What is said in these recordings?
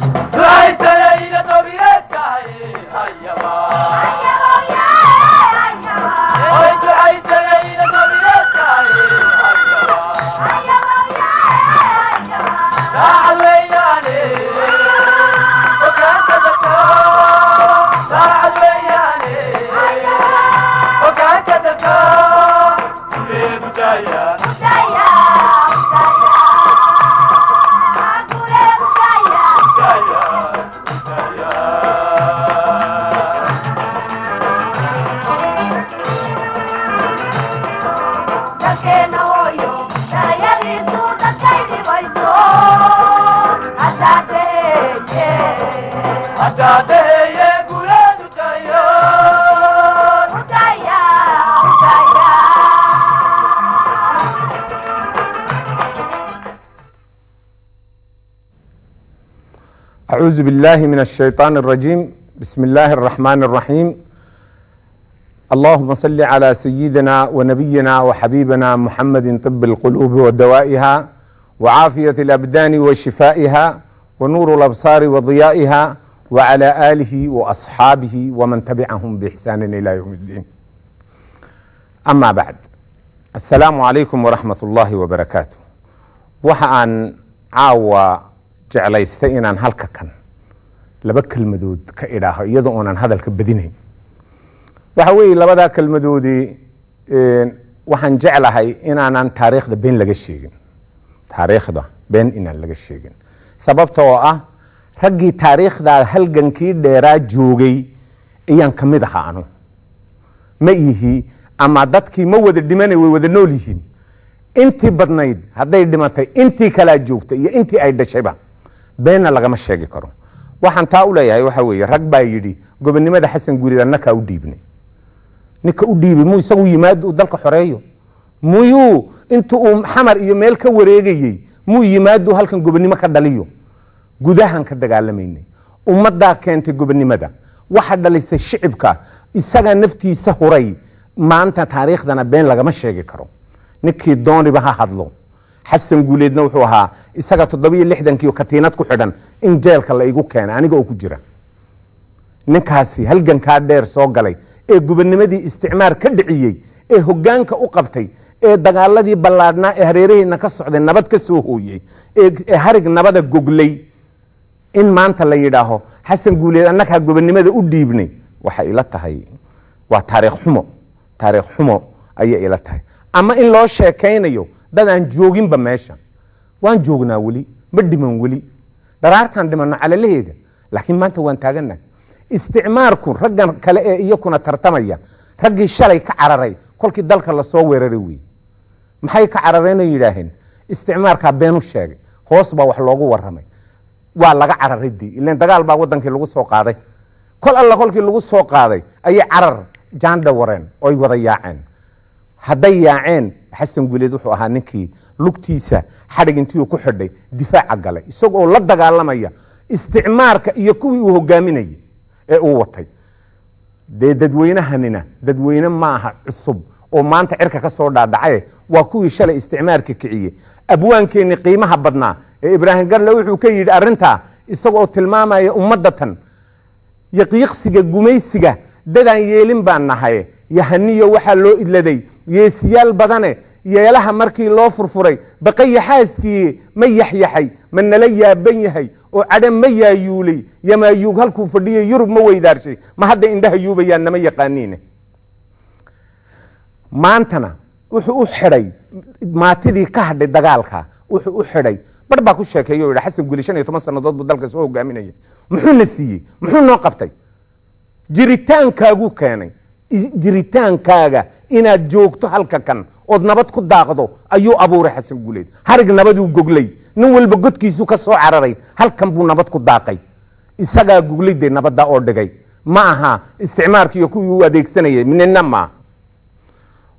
Christ أعوذ بالله من الشيطان الرجيم. بسم الله الرحمن الرحيم. اللهم صل على سيدنا ونبينا وحبيبنا محمد طب القلوب ودوائها وعافية الأبدان وشفائها ونور الأبصار وضيائها وعلى آله وأصحابه ومن تبعهم بإحسان إلى يوم الدين أما بعد السلام عليكم ورحمة الله وبركاته وحان عاوى jeclaystay inaan halka kan laba kelmadood ka idhaaho iyadoo oonan hadalka badinayn waxa weeye labadaa kelmadoodii waxaan jeclahay inaanan taariikhda been laga sheegin taariikhda been inaan laga sheegin sababta oo ah raggii taariikhdaa halgankii dheeraa joogay ayaan ka mid ahaa anu. Ma ihi ama dadkii ma wada dhimana way wada nool yihiin. Intii badnayd hadday dhimatay intii kalaa joogta iyo intii ay dhashayba beenna lagama sheegi karo. Waxaan taa u leeyahay waxa weeye rag baa yidhi gobonnimada xasan guurid annakaa u dhiibnay ninka u dhiibay muu isagu yimaado uu dalka xoreeyo. Muyuu intu uu xamar iyo meel ka wareegayey muu yimaado halkan gobonnimo ka dhaliyo gudahan ka dagaalamaynay. Ummaddaa keentay gobonnimada waxa dhalisay shicibka. Isagaa naftiisa huray. Maanta taariikhdana been lagama sheegi karo. Ninkii dooniba ha hadlo. Xasan guuleedna wuxuu ahaa isaga toddobiyo lixdankii katiinad ku xidhan in jeelka la igu keena aniga oo ku jira. Ninkaasi halgankaa dheer soo galay ee gubanimadii isticmaar ka dhiciyey ee hogaanka u qabtay ee dagaaladii ballaadhnaa ee hareeraheena ka socday nabad ka soo hooyey ee harig nabada goglay in maanta la yidhaaho xasan guuleed annagaa gobonimada u dhiibnay waxay ila tahay. Waa taariikh xumo taariikh xumo ayay ila tahay. Ama in loo sheekaynayo dad aan jooginba meesha. Waan joognaa weli ma dhiman weli. Dharaartaan dhimanno calalaheeda laakiin maanta waan taagana isticmaarku raggan kale ee iyakuna tartamaya raggii shalay ka cararay kolkii dalka la soo weeraray wey maxay ka carareen oo yidhaaheen isticmaarkaa beenu sheegay. Hoos wax loogu waramay waa laga cararay dii ilan dagaal baa wadankii lagu soo qaaday. Kol alla kolkii lagu soo qaaday ayay carar jaandha wareen oy wada yaaceen. Hadday yaaceen xasan guuleed wuxuu ahaa ninkii lugtiisa xadhig intii uu ku xidhay difaaca galay. Isagoo la dagaalamaya isticmaarka iyo kuwii uu hogaaminayay ee uu watay. Dee dadweynahanina dadweyne ma aha cusub oo maanta cirka ka soo dhaadhacaye waa kuwii shalay isticmaarka kiciyey abwaankeenni qiimaha badnaa ee ibraahim garle wuxuu ka yidhi arrintaa isagoo tilmaamaya ummadatan yaqiiqsiga gumaysiga dadaan yeelin baan nahay. Yahaniyo waxaa loo idladay yeesiyaal badane yeelaha markii loo furfuray baqaya xaaskii ma yaxyaxay ma nala yaaban yahay oo cadhe ma yaayuulay yamaayuug halkuu fadhiyo yurub ma weydaarshay ma hadda indhaha yuubayaan nama yaqaaniine. Maantana wuxuu u xidhay maatidii ka hadhay dagaalka. Wuxuu u xidhay. Bar baa ku sheekeeya o yidhi xasan guli shan iyo toban sannadood buu dalka soo hogaaminaya muxuuna siiyey? Muxuu noo qabtay? Jiritaankaaguu keenay. Jiritaankaaga inaad joogto halka kan ood nabad ku daaqdo ayuu abuuray xasan guuleed harig nabaduu goglay. Nin walba godkiisu ka soo cararay halkan buu nabad ku daaqay. Isagaa goglay dee nabadda oo dhigay. Ma aha isticmaarkiiyo kuwii u adeegsanayay minina maaha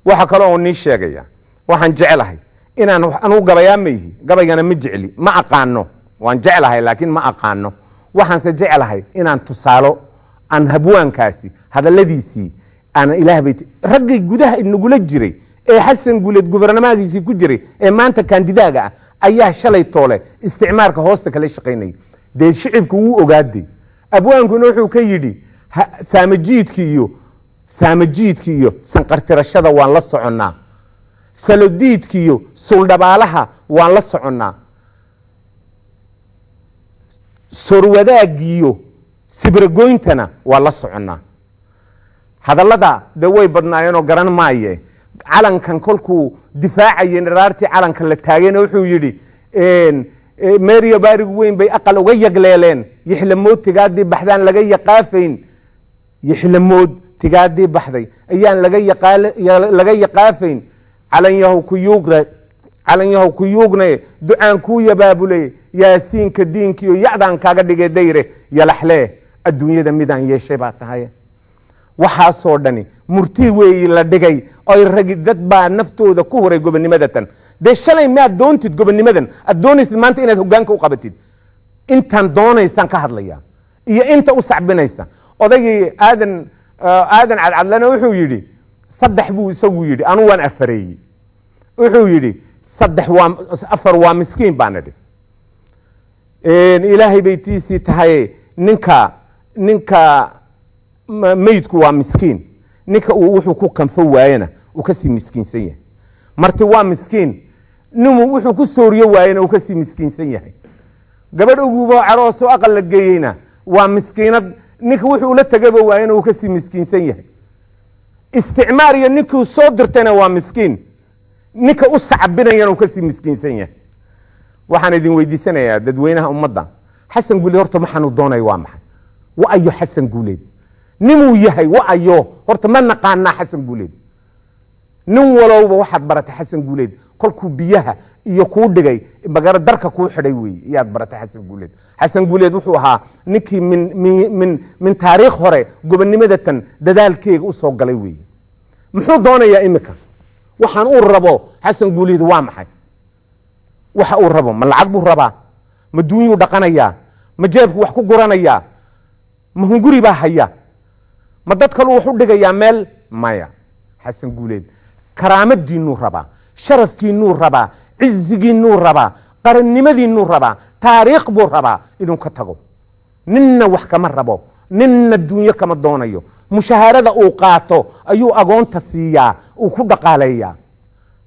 waxa kale oo nii sheegaya waxaan jeclahay inaan anuu gabayaa mayhi gabaygana ma jecli ma aqaano. Waan jeclahay laakiin ma aqaano. Waxaanse jeclahay inaan tusaalo aan habwaankaasi hadaladiisii aan ilaahbay raggii gudaha inagula jiray ee xasan guuleed gubernamaadiisii ku jiray ee maanta kandidaaga ah ayaa shalay toole isticmaarka hoosta kala shaqaynayay. Dee shicibku wuu ogaaday abwaankuna wuxuu ka yidhi saamajiidki iyo saamajiidki iyo sanqartirashada waan la soconnaa. Salodiidki iyo suldhabaalaha waan la soconnaa. Sorwadaagiyo sibragoyntana waa la soconnaa. Hadallada dee way badnaayeenoo garan maaye. Calankan kolkuu difaacayay dharaartii calanka la taagayna wuxuu yidhi meeriya baarigu weyn bay aqal uga yagleeleen. Yixlamood tigaadii baxdaan laga yaqaafayn yixlamood tigaadii baxday ayaan laga yaqaafayn calanyahow kuyuugne ducaan kuu yabaabule yaasiinka diinkiiyo yacdaan kaaga dhigay dayre yalaxlee adduunyada midaan yeeshay baa tahay. Waxaasoo dhani murti weeyi la dhigay oy ragi dad baa naftooda ku horay gobonimadatan dee shalay maad doontid gobonimadan aad doonaysid maanta inaad hogaanka u qabatid. Intaan doonaysaan ka hadlaya iyo inta u sacbinaysa. Odaygii aadan aadan cadcadlana wuxuu yidhi saddex buu isagu yidhi anu waan afareeyey. Wuxuu yidhi saddex waa afar waa miskiin baan idhi. Ilaahay bay tiisii tahay ninka ninka meydku waa miskiin. Ninka uu wuxuu ku kanfo waayena uu ka sii miskiinsan yahay. Marti waa miskiin nimu wuxuu ku sooriyo waayena uu ka sii miskiinsan yahay. Gabadh ugubo caroosoo aqal la geeyeyna waa miskiinad ninka wuxuu ula tegaba waayena uu ka sii miskiinsan yahay. Isticmaar iyo ninkuu soo dirtayna waa miskiin. Ninka u sacbinayana uu ka sii miskiinsan yahay. Waxaan idin weydiisanayaa dadweynaha ummadda. Xasan guuleed horta maxaanu doonay waa maxay? Wa ayo xasan guuleed ninuu yahay wa ayo. Horta ma naqaanaa xasan guuleed nin walowba waxaad baratay xasan guuleed kolkuu biyaha iyo kuu dhigay magaro darka kuu xidhay weeye iyaad baratay xasan guuleed xasan guuleed wuxuu ahaa ninkii min min taariikh hore gobonimadatan dadaalkeega u soo galay weeye muxuu doonayaa imika waxaan uu rabo xasan guuleed waa maxay? Waxa uu rabo ma lacag buu rabaa? Ma duunyuu dhaqanayaa? Ma jeebku wax ku guranayaa? Ma hunguri baa haya ma dad kaluu wax u dhigayaa meel? Maya. Xasan guuleed karaamadiinuu rabaa sharafkiinuu rabaa cizigiinuu rabaa qarannimadiinuu rabaa taariikh buu rabaa inuu ka tago. Ninna wax kama rabo ninna duunyo kama doonayo. Mushahaarada uu qaato ayuu agoonta siiyaa uu ku dhaqaaleeyaa.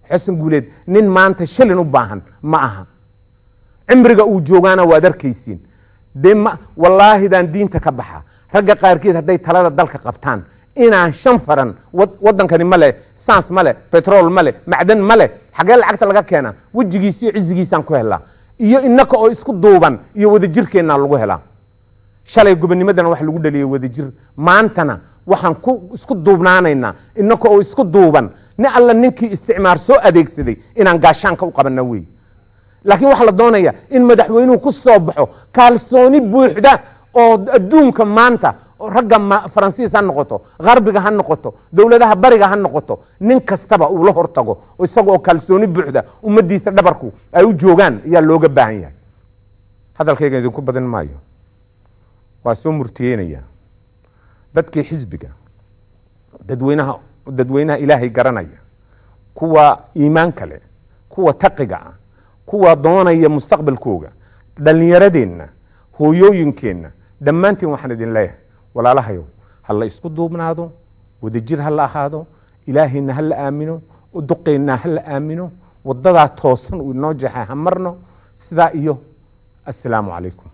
Xasan guuleed nin maanta shilin u baahan ma aha. Cimriga uu joogaana waad arkaysiin. Dee ma wallaahidaan diinta ka baxa. Ragga qaarkiid hadday talada dalka qabtaan inaan shan faran wadankani ma leh sans ma leh betrol ma leh macdan ma leh xaggee lacagta laga keena wejigiisiyo cizigiisaan ku helaa iyo inaka oo isku duuban iyo wadajirkeennaa lagu helaa shalay gobonimadana wax lagu dhaliyay wadajir. Maantana waxaan ku isku duubnaanaynaa inaka oo isku duuban nin alla ninkii isticmaar soo adeegsaday inaan gaashaanka u qabana wey. Laakiin waxaa la doonaya in madaxweynuhu ku soo baxo kaalsooni buuxda oo adduunka maanta ragga faransiis ha noqoto harbiga ha noqoto dowladaha bariga ha noqoto nin kastaba uu la hortago isagoo kalsooni buuxda ummadiisa dhabarku ay u joogaan ayaa looga baahan yahay. Hadalkayga idinku badin maayo. Waa soo murtiyeynaya. Dadkii xisbiga dadweynaha dadweynaha ilaahay garanaya kuwa iimaanka leh kuwa taqiga ah kuwa doonaya mustaqbalkooga dhallinyaradeenna hooyooyinkeenna dhammaantiin waxaan idin leeyahay walaalahayow ha la isku duubnaado wadajir ha la ahaado ilaahayna ha la aamino duqeynna ha la aamino wadadaa toosan uu inoo jeexay ha marno sidaa iyo assalaamu calaykum